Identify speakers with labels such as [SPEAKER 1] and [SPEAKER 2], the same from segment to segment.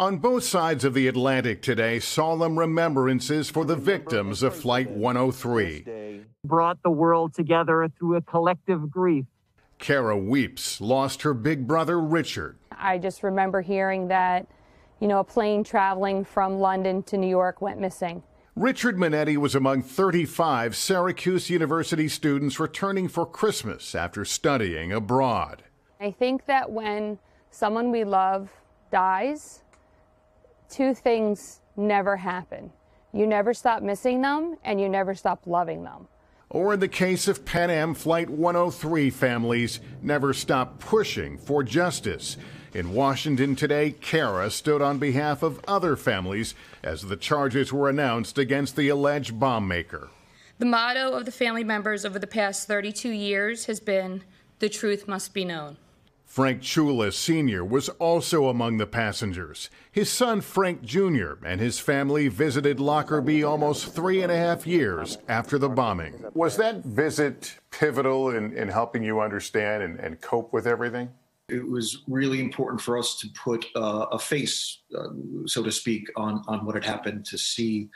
[SPEAKER 1] On both sides of the Atlantic today, solemn remembrances for the victims of Flight 103.
[SPEAKER 2] Brought the world together through a collective grief.
[SPEAKER 1] Kara Weipz, lost her big brother Richard.
[SPEAKER 3] I just remember hearing that, you know, a plane traveling from London to New York went missing.
[SPEAKER 1] Richard Monetti was among 35 Syracuse University students returning for Christmas after studying abroad.
[SPEAKER 3] I think that when someone we love dies, two things never happen. You never stop missing them, and you never stop loving them.
[SPEAKER 1] Or in the case of Pan Am Flight 103 families, never stop pushing for justice. In Washington today, Kara stood on behalf of other families as the charges were announced against the alleged bomb maker.
[SPEAKER 4] The motto of the family members over the past 32 years has been the truth must be known.
[SPEAKER 1] Frank Ciulla Sr. was also among the passengers. His son Frank Jr. and his family visited Lockerbie almost three and a half years after the bombing. Was that visit pivotal in, in helping you understand and, and, cope with everything?
[SPEAKER 5] It was really important for us to put uh, a face, uh, so to speak, on, on what had happened, to see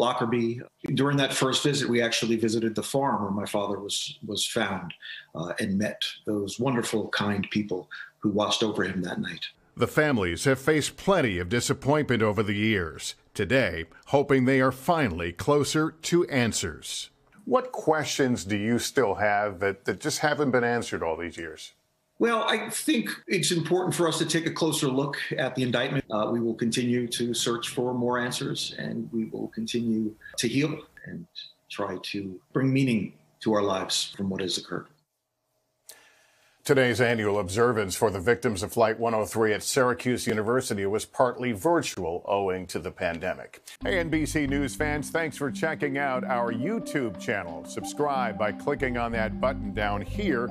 [SPEAKER 5] Lockerbie. During that first visit, we actually visited the farm where my father was was found uh, and met those wonderful, kind people who watched over him that night.
[SPEAKER 1] The families have faced plenty of disappointment over the years. Today, hoping they are finally closer to answers. What questions do you still have that, that just haven't been answered all these years?
[SPEAKER 5] Well, I think it's important for us to take a closer look at the indictment. Uh, we will continue to search for more answers and we will continue to heal and try to bring meaning to our lives from what has occurred.
[SPEAKER 1] Today's annual observance for the victims of Flight 103 at Syracuse University was partly virtual owing to the pandemic. Hey, NBC News fans, thanks for checking out our YouTube channel. Subscribe by clicking on that button down here